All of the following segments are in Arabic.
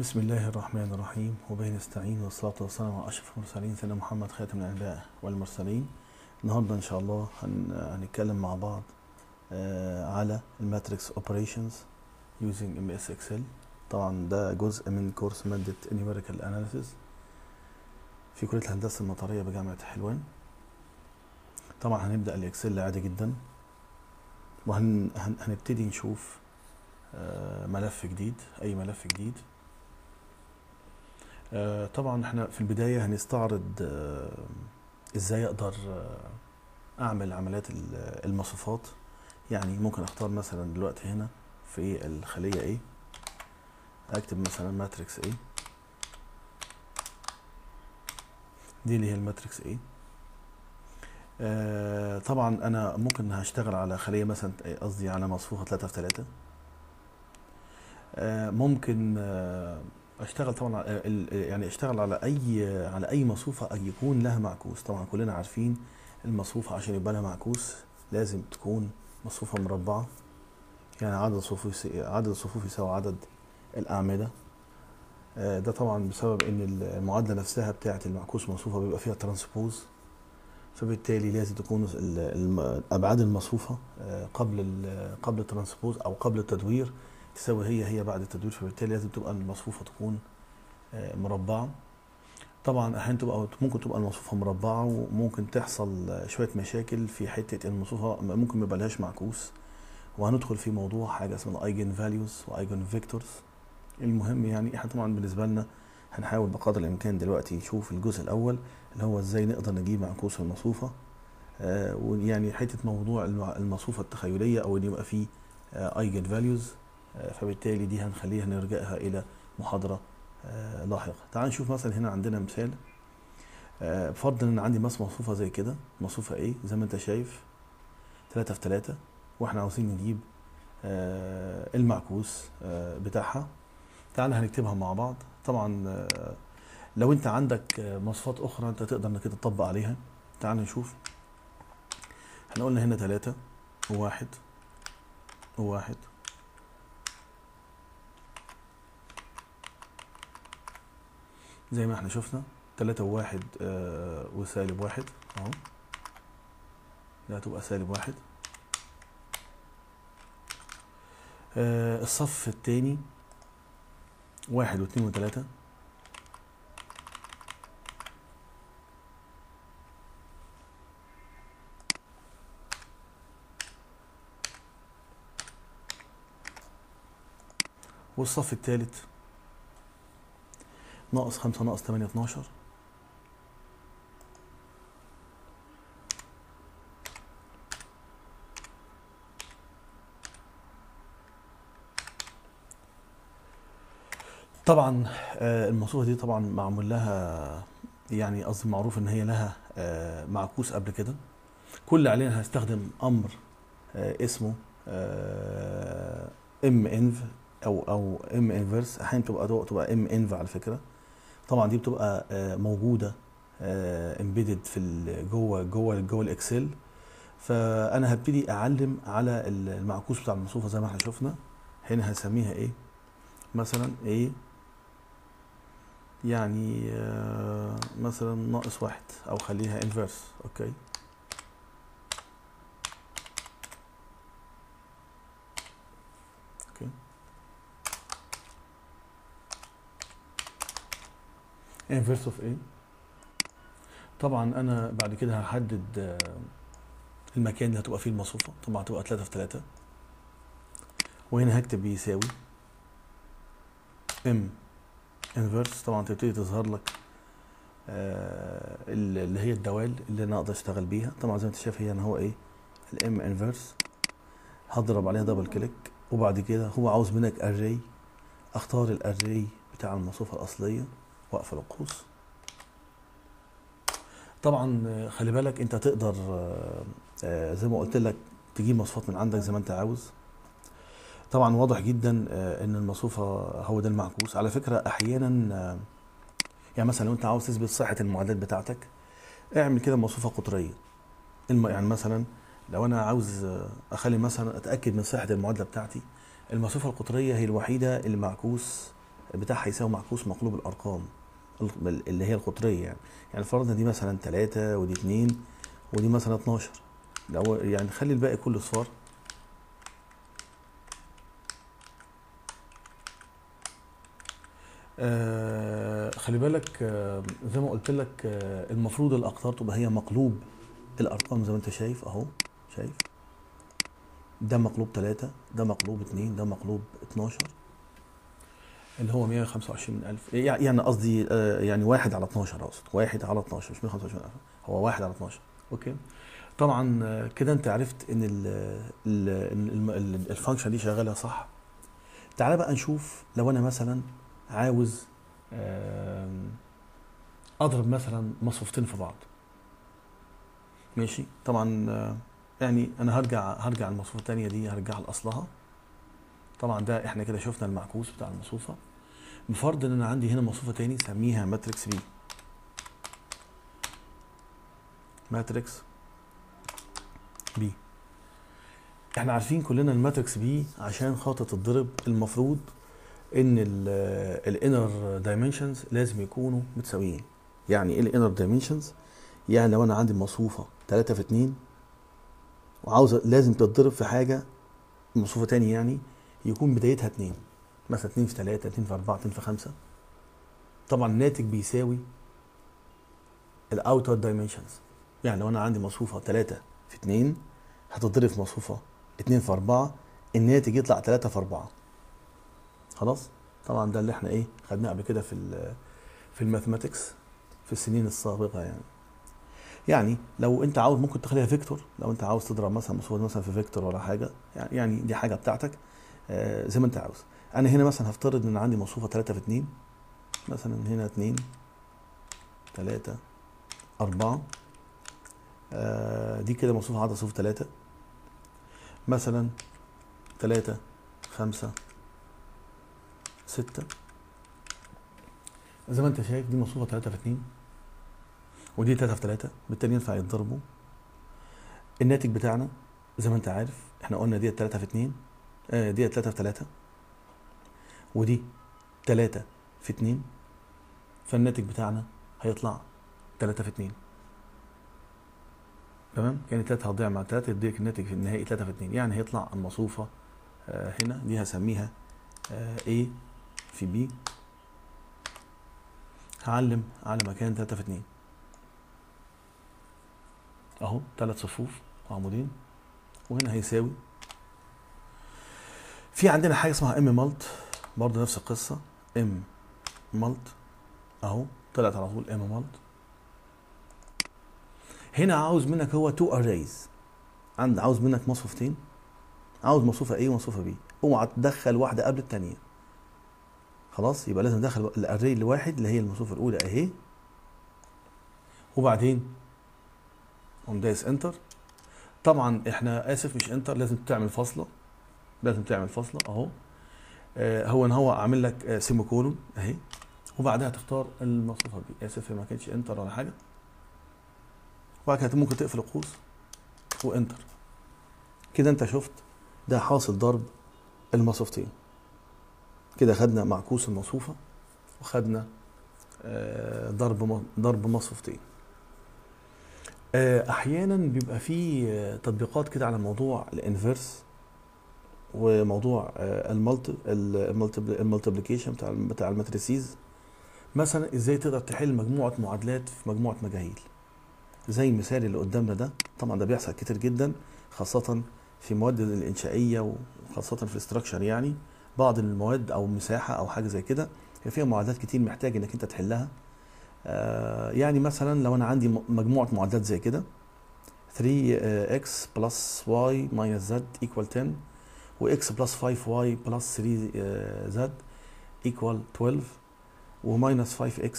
بسم الله الرحمن الرحيم. وبه نستعين والصلاة والسلام على أشرف المرسلين سيدنا محمد خاتم الأنبياء والمرسلين. النهاردة إن شاء الله هن... هنتكلم مع بعض آه على ال matrix operations using MS Excel طبعا ده جزء من كورس مادة Numerical Analysis في كلية الهندسة المطرية بجامعة حلوان. طبعا هنبدأ ال Excel عادي جدا. وهنبتدي نشوف آه ملف جديد أي ملف جديد. طبعا إحنا في البداية هنستعرض آه، إزاي أقدر آه، أعمل عمليات ال- المصفوفات يعني ممكن أختار مثلا دلوقتي هنا في الخلية A أكتب مثلا matrix A. دي اللي هي ال matrix آه، طبعا أنا ممكن هشتغل على خلية مثلا قصدي على مصفوفة 3 في 3 آه، ممكن آه، أشتغل طبعا يعني أشتغل على اي على أي مصفوفه يكون لها معكوس. طبعا كلنا عارفين المصفوفه عشان يبقى لها معكوس لازم تكون مصفوفه مربعة. يعني عدد الصفوف عدد الصفوف يساوي عدد الأعمدة. آه، ده طبعا بسبب إن المعادلة نفسها بتاعه المعكوس مصفوفه بيبقى فيها ترانسبوز. فبالتالي لازم تكون ال- الم- أبعاد المصفوفه آه، قبل قبل ال transpose أو قبل التدوير. تساوي هي هي بعد التدوير فبالتالي لازم تبقى المصفوفة تكون آه، مربعة. طبعا أحيانا تبقى ممكن تبقى المصفوفة مربعة وممكن تحصل آه، شوية مشاكل في حتة المصفوفة ممكن ما يبقالهاش معكوس. وهندخل في موضوع حاجة اسمها ال eigenvalues و eigenvectors المهم يعني إحنا طبعا بالنسبة لنا هنحاول بقدر الإمكان دلوقتي نشوف الجزء الأول اللي هو إزاي نقدر نجيب معكوس المصفوفة. آه، ويعني حتة موضوع المصفوفة التخيلية أو إن يبقى فيه أيجن فاليوز فبالتالي دي هنخليها نرجعها إلى محاضرة آه، لاحقة. تعال نشوف مثلا هنا عندنا مثال. آه، بفرض إن عندي مس مصفوفه زي كده. مصفوفه إيه زي ما أنت شايف. 3 في 3 وإحنا عاوزين نجيب آه، المعكوس بتاعها. تعال هنكتبها مع بعض. طبعا لو أنت عندك مواصفات أخرى أنت تقدر إنك تطبق عليها. تعال نشوف. إحنا قلنا هنا 3 وواحد وواحد زي ما إحنا شفنا تلاتة وواحد آه وسالب واحد اهو. ده هتبقى سالب واحد. آه الصف التاني واحد واثنين وثلاثة والصف التالت ناقص خمسة ناقص تمانية اتناشر. طبعا آه، المصفوفة دي طبعا معمول لها يعني قصدي معروف إن هي لها آه، معكوس قبل كده. كل علينا هنستخدم أمر آه، اسمه M inv أو أو M inverse أحيانا تبقى تبقى M inv على فكرة. طبعا دي بتبقى آه، موجودة embedded في ال- جوه جوه جوه ال Excel. فأنا هبتدي أعلم على المعكوس بتاع المصفوفه زي ما إحنا شفنا. هنا هسميها إيه؟ مثلا A؟ يعني آه، مثلا ناقص واحد أو خليها inverse okay؟ inverse of A؟ طبعا أنا بعد كده هحدد آه، المكان اللي هتبقى فيه المصفوفه طبعا هتبقى 3 في 3 وهنا هكتب بيساوي M inverse طبعا تبتدي تظهر لك آه، اللي هي الدوال اللي أنا أقدر أشتغل بيها. طبعا زي ما أنت شايف هي ان هو إيه؟ ال M inverse هضرب عليها double click وبعد كده هو عاوز منك array أختار ال array بتاع المصفوفه الأصلية. واقفل القوس. طبعا خلي بالك أنت تقدر آه، زي ما قلت لك تجيب مصفوفات من عندك زي ما أنت عاوز. طبعا واضح جدا آه، إن المصفوفة هو ده المعكوس. على فكرة أحيانا آه، يعني مثلا لو أنت عاوز تثبت صحة المعادلات بتاعتك اعمل كده مصفوفه قطرية. يعني مثلا لو أنا عاوز أخلي مثلا أتأكد من صحة المعادله بتاعتي المصفوفة القطرية هي الوحيدة اللي معكوس بتاعها يساوي معكوس مقلوب الأرقام. ال- اللي هي القطرية يعني. يعني فرضنا دي مثلا 3 ودي 2 ودي مثلا 12 لو يعني خلي الباقي كله صفار. آه خلي بالك آه زي ما قلت لك آه المفروض الأقطار تبقى هي مقلوب الأرقام زي ما انت شايف أهو شايف؟ ده مقلوب 3 ده مقلوب 2 ده مقلوب 12 اللي هو 125000 يعني قصدي آه يعني واحد على 12 أقصد. واحد على 12 مش 125000 هو واحد على 12 okay؟ طبعا آه، كده أنت عرفت إن ال ال ال- ال- ال function دي شغالة صح؟ تعالى بقى نشوف لو أنا مثلا عاوز أضرب مثلا مصفوفتين في بعض. ماشي؟ طبعا آه، يعني أنا هرجع هرجع المصفوفه الثانية دي هرجعها لأصلها. طبعا ده إحنا كده شفنا المعكوس بتاع المصفوفه بفرض إن أنا عندي هنا مصفوفه تاني سميها matrix B. matrix B. إحنا عارفين كلنا ال matrix B عشان خاطر تتضرب المفروض إن ال inner dimensions لازم يكونوا متساويين. يعني إيه ال inner dimensions يعني لو أنا عندي مصفوفه 3 في 2 وعاوز لازم تتضرب في حاجة مصفوفه تاني يعني يكون بدايتها 2 مثلا 2 في 3 2 في 4 2 في 5 طبعا الناتج بيساوي ال outer dimensions يعني لو أنا عندي مصفوفة 3 في 2 هتتضرب في مصفوفة 2 في 4 الناتج يطلع 3 في 4 خلاص؟ طبعا ده اللي إحنا إيه خدناه قبل كده في في ال mathematics في السنين السابقة يعني. يعني لو أنت عاوز ممكن تخليها vector لو أنت عاوز تضرب مثلا مصفوفة مثلا في vector ولا حاجة يعني, يعني دي حاجة بتاعتك آه زي ما أنت عاوز. أنا هنا مثلا هفترض إن عندي مصفوفه 3 في 2 مثلا هنا 2 3 4 آه دي كده مصفوفه عدد صفوف 3 مثلا 3 5 6 زي ما أنت شايف دي مصفوفه 3 في 2 ودي 3 في 3 بالتالي ينفع يتضربوا. الناتج بتاعنا زي ما أنت عارف إحنا قلنا دي 3 في 2 آه دي 3 في 3 ودي 3 في 2 فالناتج بتاعنا هيطلع 3 في 2 تمام؟ يعني 3 هتضيع مع 3 يديك الناتج النهائي 3 في 2 يعني هيطلع المصفوفه آه هنا. دي هسميها آه A في B. هعلم على مكان 3 في 2 أهو ثلاث صفوف وعمودين. وهنا هيساوي في عندنا حاجة اسمها ام مالت برضه نفس القصة. ام مالت أهو طلعت على طول M mult هنا عاوز منك هو two arrays عند عاوز منك مصفوفتين. عاوز مصفوفة A ومصفوفة B. اوعى تدخل واحدة قبل الثانية خلاص يبقى لازم ندخل ال array 1 اللي هي المصفوفة الأولى أهي. وبعدين قوم دايس enter طبعا إحنا آسف مش enter لازم تعمل فاصلة. لازم تعمل فاصلة. أهو. هو إن هو عامل لك آه سيمي كولون أهي وبعدها تختار المصفوفه دي اسف هي ما كانتش إنتر ولا حاجة. وبعد كده ممكن تقفل القوس وإنتر. كده أنت شفت ده حاصل ضرب المصفوفتين كده خدنا معكوس المصفوفه وخدنا آه ضرب ضرب مصفوفتين أحيانا بيبقى في تطبيقات كده على موضوع الانفرس وموضوع ال multi ال multiplication بتاع بتاع ال matrices. مثلا إزاي تقدر تحل مجموعة معادلات في مجموعة مجاهيل؟ زي المثال اللي قدامنا ده. طبعا ده بيحصل كتير جدا خاصة في مواد الإنشائية وخاصة في ال structure يعني. بعض المواد أو مساحة أو حاجة زي كده هي فيها معادلات كتير محتاج إنك أنت تحلها. آه يعني مثلا لو أنا عندي مجموعة معادلات زي كده 3x plus y minus z equal 10 و x plus 5y plus 3z equal 12 و minus 5x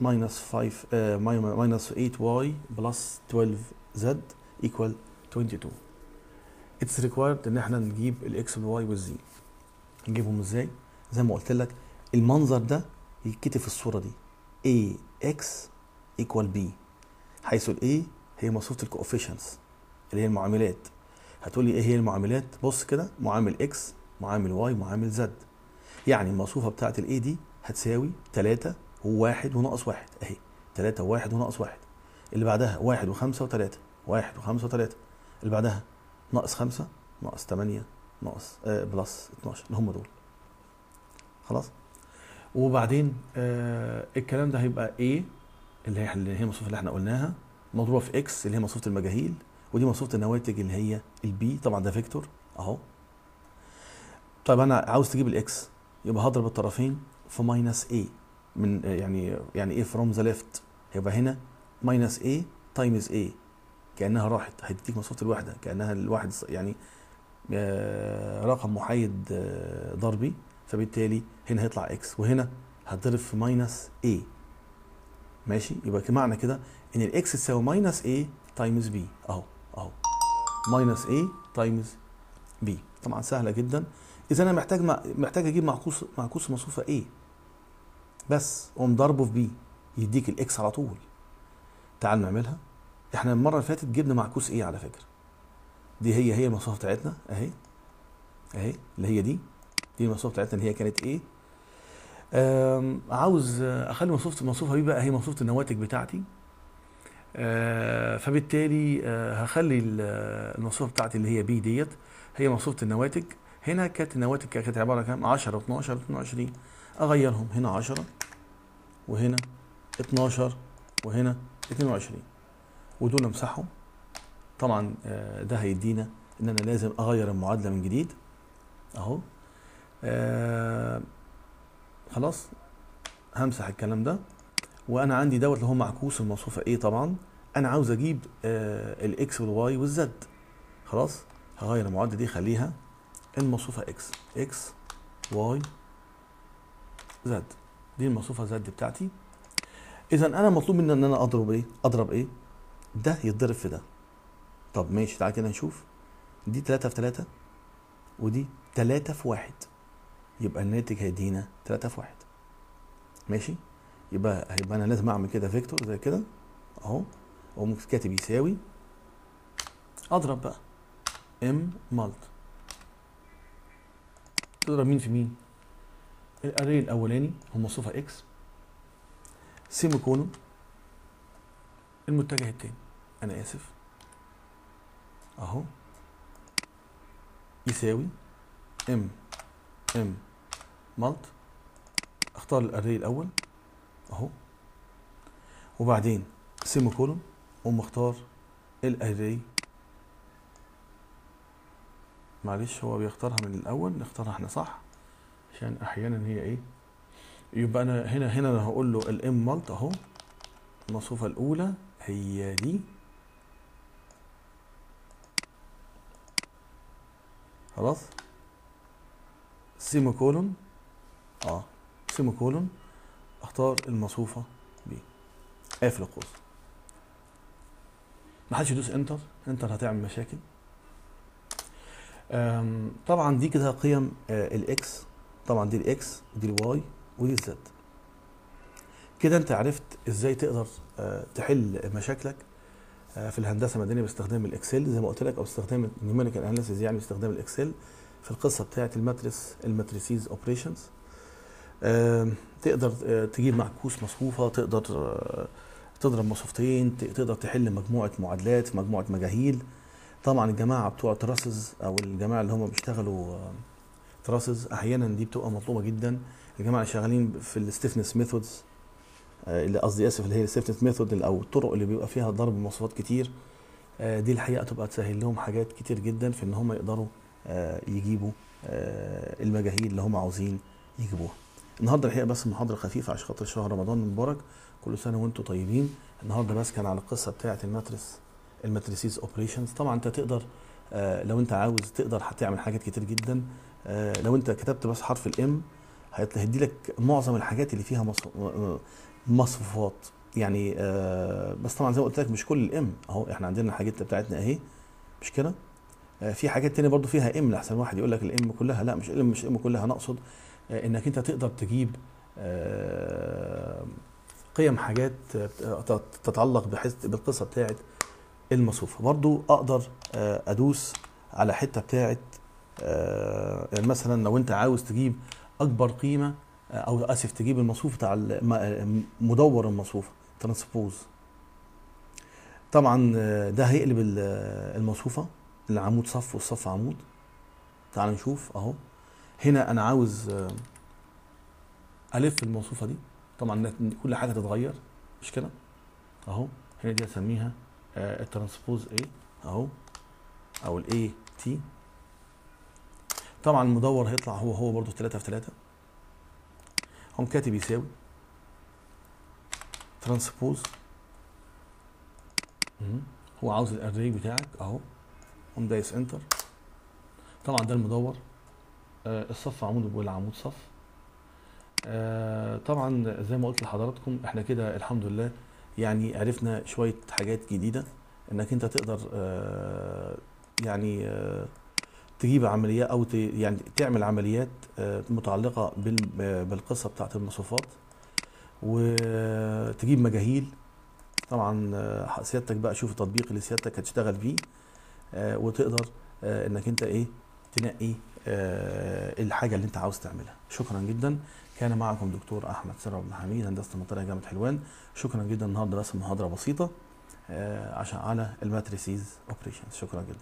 minus 5 uh, minus 8y plus 12z equal 22 it's required إن إحنا نجيب ال x وال y وال z نجيبهم إزاي؟ زي ما قلت لك المنظر ده يتكتب في الصورة دي. A x equal b حيث ال a هي مصفوفة ال coefficients اللي هي المعاملات. هتقول لي إيه هي المعاملات؟ بص كده معامل x معامل y معامل z. يعني المصفوفة بتاعت ال A دي هتساوي 3 وواحد وناقص واحد. أهي 3 وواحد وناقص واحد. اللي بعدها واحد وخمسة وثلاثة واحد وخمسة وثلاثة اللي بعدها ناقص خمسة ناقص ثمانية ناقص آه plus 12 اللي هم دول. خلاص؟ وبعدين آه الكلام ده هيبقى A اللي هي اللي هي المصفوفة اللي إحنا قلناها مضروبة في X اللي هي مصفوفة المجاهيل. ودي مصفوفه النواتج اللي هي ال B طبعا ده vector أهو. طيب أنا عاوز تجيب ال X يبقى هضرب الطرفين في minus A من يعني يعني إيه from the left هيبقى هنا minus A times A كأنها راحت. هتديك مصفوفه الوحدة كأنها الواحد يعني آه، رقم محايد آه، ضربي. فبالتالي هنا هيطلع X وهنا هتضرب في minus A. ماشي؟ يبقى معنى كده إن ال X تساوي minus A times B أهو. أهو. minus A times B. طبعا سهلة جدا. إذا أنا محتاج محتاج أجيب معكوس معكوس مصفوفه A. بس أقوم ضربه في B. يديك ال X على طول. تعال نعملها. إحنا المرة اللي فاتت جبنا معكوس A على فكرة. دي هي هي المصفوفه بتاعتنا. أهي. أهي. اللي هي دي. دي المصفوفه بتاعتنا اللي هي كانت A. عاوز أخلي مصفوفه المصفوفه دي بقى هي مصفوفه النواتج بتاعتي. فبالتالي آه، هخلي ال- المصفوفه بتاعتي اللي هي بي ديت هي مصفوفه النواتج. هنا كانت النواتج كانت عبارة كام؟ 10 و12 و22 أغيرهم هنا 10 وهنا 12 وهنا 22 ودول امسحهم. طبعا آه، ده هيدينا إن أنا لازم أغير المعادلة من جديد. أهو. آه، خلاص. همسح الكلام ده. وأنا عندي دوت اللي هو معكوس المصفوفه A طبعا. أنا عاوز أجيب آه الاكس والواي والزد خلاص؟ هغير المعادله دي خليها المصفوفه X X Y Z دي المصفوفه Z بتاعتي. إذا أنا مطلوب مني إن أنا أضرب إيه؟ أضرب إيه؟ ده يتضرب في ده. طب ماشي تعالى كده نشوف. دي 3 في 3 ودي 3 في 1 يبقى الناتج هيدينا 3 في 1 ماشي؟ يبقى هيبقى أنا لازم أعمل كده vector زي كده أهو. اقوم كاتب يساوي أضرب بقى M mult تضرب مين في مين؟ ال array الأولاني هو مصفوفه X semicolon المتجه التاني. أنا آسف. أهو. يساوي M M mult أختار ال array الأول. أهو. وبعدين semicolon اقوم اختار ال array معلش هو بيختارها من الأول نختارها إحنا صح؟ عشان أحيانا هي إيه؟ يبقى أنا هنا هنا أنا هقول له ال M mult أهو. المصفوفه الأولى هي دي. خلاص؟ semicolon آه semicolon أختار المصفوفة دي قافل القوس. ما حدش يدوس enter. enter هتعمل مشاكل. طبعا دي كده قيم آه، ال X طبعا دي ال X ودي ال Y ودي ال Z كده أنت عرفت إزاي تقدر آه، تحل مشاكلك آه، في الهندسة المدنية باستخدام ال Excel زي ما قلت لك أو استخدام ال numerical analysis يعني باستخدام ال Excel في القصة بتاعة ال matrix ال matrices operations تقدر آه، تجيب معكوس مصفوفة تقدر آه، تضرب مصفوفتين تقدر تحل مجموعة معادلات مجموعة مجاهيل. طبعا الجماعة بتوع trusses أو الجماعة اللي هم بيشتغلوا trusses أحيانا دي بتبقى مطلوبة جدا. الجماعة اللي شغالين في ال stiffness methods اللي قصدي آسف اللي هي ال stiffness method أو الطرق اللي بيبقى فيها ضرب مصفوفات كتير آه، دي الحقيقة تبقى تسهل لهم حاجات كتير جدا في إن هم يقدروا آه، يجيبوا آه، المجاهيل اللي هم عاوزين يجيبوها. النهارده الحقيقة بس محاضرة خفيفة عشان خاطر شهر رمضان المبارك كل سنة وأنتم طيبين. النهارده بس كان على القصة بتاعه ال matrix ال matrices operations طبعا انت تقدر آه، لو انت عاوز تقدر هتعمل حاجات كتير جدا. آه، لو انت كتبت بس حرف ال M هيدي لك معظم الحاجات اللي فيها آه، مصفوفات. يعني بس طبعا زي ما قلت لك مش كل ال M اهو إحنا عندنا الحاجات بتاعتنا اهي. مش كده؟ في حاجات تانية برضو فيها M لحسن واحد يقول لك ال M كلها. لا مش ال M مش ال M كلها. أنا أقصد إنك أنت تقدر تجيب آه، قيم حاجات آه، تت- تتعلق بالقصة بتاعت المصفوفه برضو أقدر آه، أدوس على حتة بتاعت آه، يعني مثلا لو أنت عاوز تجيب أكبر قيمة آه، أو آسف تجيب المصفوفه بتاع آه، مدور المصفوفه transpose. طبعا آه، ده هيقلب ال- آه، المصفوفه العمود صف والصف عمود. تعال نشوف أهو. هنا أنا عاوز آه، ألف المصفوفة دي. طبعا كل حاجة تتغير. مش كده؟ أهو. هنا دي أسميها آه، ال transpose A أهو. أو ال A T طبعا المدور هيطلع هو هو برضه 3 في 3 هم كاتب يساوي. transpose. هو عاوز ال array بتاعك. أهو. قوم دايس enter. طبعا ده المدور. الصف عمود والعمود صف. آه طبعا زي ما قلت لحضراتكم إحنا كده الحمد لله يعني عرفنا شوية حاجات جديدة إنك أنت تقدر آه يعني آه تجيب عمليات أو يعني تعمل عمليات آه متعلقة بال- بالقصة بتاعت المصفوفات وتجيب مجاهيل. طبعا آه، سيادتك بقى شوف التطبيق اللي سيادتك هتشتغل آه، وتقدر آه، إنك أنت إيه تنقي آه، الحاجة اللي انت عاوز تعملها. شكرا جدا. كان معكم دكتور أحمد سر عبد الحميد هندسة المطريه جامعة حلوان. شكرا جدا. النهارده اسم محاضره بسيطة آه، عشان على ال matrices operations شكرا جدا.